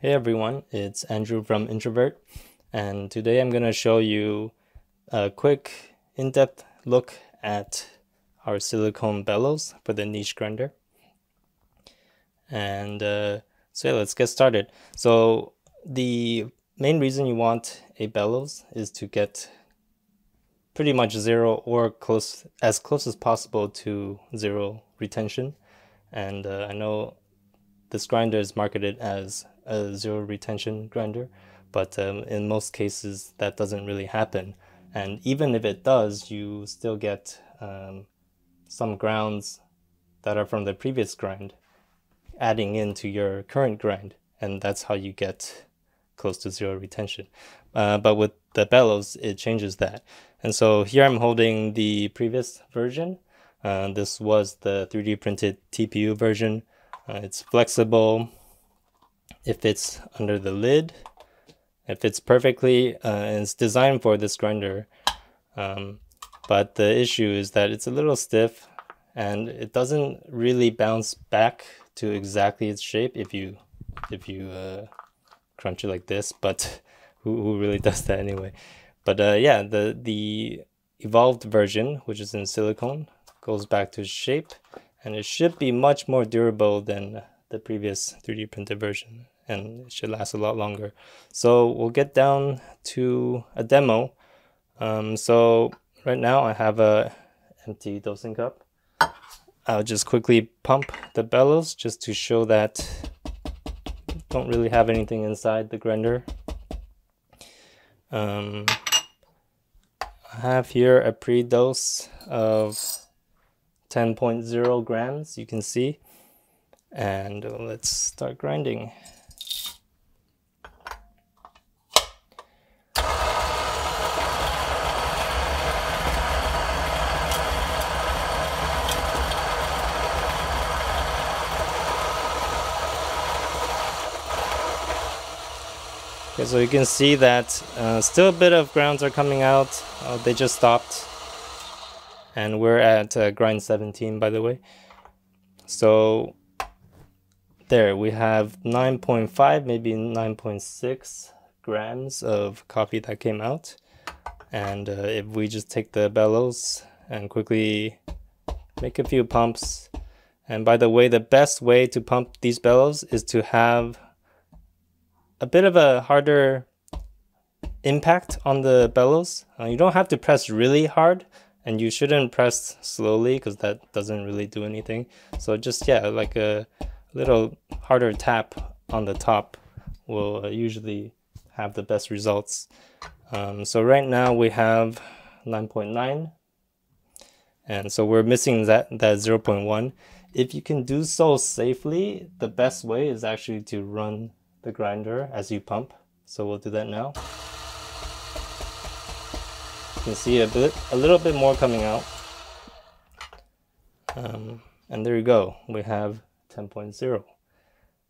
Hey everyone, it's Andrew from Introvert, and today I'm going to show you a quick in-depth look at our silicone bellows for the niche grinder. And uh, so yeah, let's get started. So the main reason you want a bellows is to get pretty much zero or close as close as possible to zero retention. And uh, I know this grinder is marketed as a zero retention grinder, but um, in most cases that doesn't really happen. And even if it does, you still get um, some grounds that are from the previous grind adding into your current grind, and that's how you get close to zero retention. Uh, but with the bellows, it changes that. And so here I'm holding the previous version. Uh, this was the 3D printed TPU version. Uh, it's flexible, it fits under the lid. It fits perfectly uh, and it's designed for this grinder. Um, but the issue is that it's a little stiff and it doesn't really bounce back to exactly its shape if you if you uh, crunch it like this. But who, who really does that anyway? But uh, yeah, the the evolved version, which is in silicone, goes back to its shape and it should be much more durable than the previous 3D printed version and it should last a lot longer. So we'll get down to a demo. Um, so right now I have a empty dosing cup. I'll just quickly pump the bellows just to show that don't really have anything inside the grinder. Um, I have here a pre-dose of 10.0 grams, you can see. And let's start grinding. Okay, so you can see that uh, still a bit of grounds are coming out. Uh, they just stopped. And we're at uh, grind 17, by the way. So there, we have 9.5, maybe 9.6 grams of coffee that came out. And uh, if we just take the bellows and quickly make a few pumps. And by the way, the best way to pump these bellows is to have a bit of a harder impact on the bellows. Uh, you don't have to press really hard and you shouldn't press slowly because that doesn't really do anything. So just, yeah, like a little harder tap on the top will uh, usually have the best results. Um, so right now we have 9.9 and so we're missing that, that 0.1. If you can do so safely, the best way is actually to run the grinder as you pump. So we'll do that now. You can see a bit, a little bit more coming out. Um, and there you go. We have 10.0.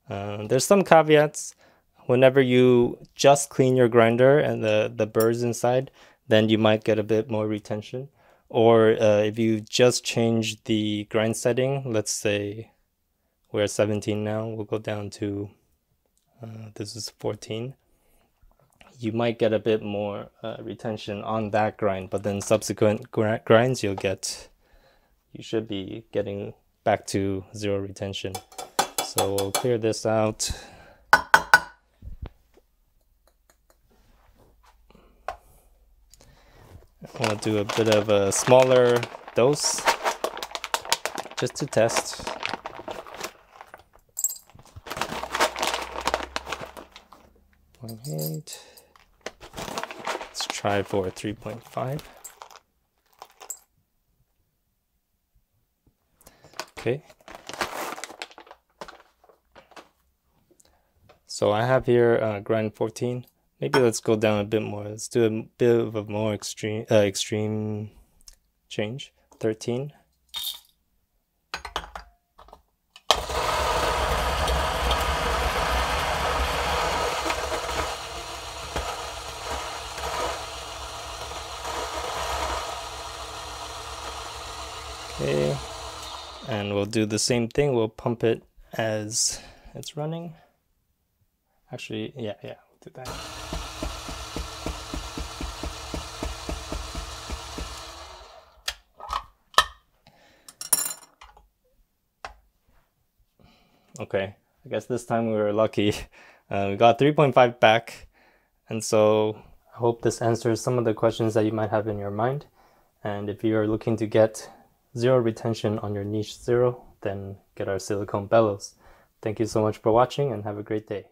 Uh, there's some caveats. Whenever you just clean your grinder and the, the burrs inside, then you might get a bit more retention. Or uh, if you just change the grind setting, let's say we're at 17 now, we'll go down to uh, this is 14 you might get a bit more uh, retention on that grind but then subsequent gr grinds you'll get you should be getting back to zero retention. So we'll clear this out. I'll do a bit of a smaller dose just to test. Let's try for 3.5. Okay. So I have here uh, grind 14. Maybe let's go down a bit more. Let's do a bit of a more extreme uh, extreme change. 13. Okay, and we'll do the same thing. We'll pump it as it's running. Actually, yeah, yeah, we'll do that. Okay, I guess this time we were lucky. Uh, we got 3.5 back, and so I hope this answers some of the questions that you might have in your mind. And if you're looking to get zero retention on your niche zero, then get our silicone bellows. Thank you so much for watching and have a great day.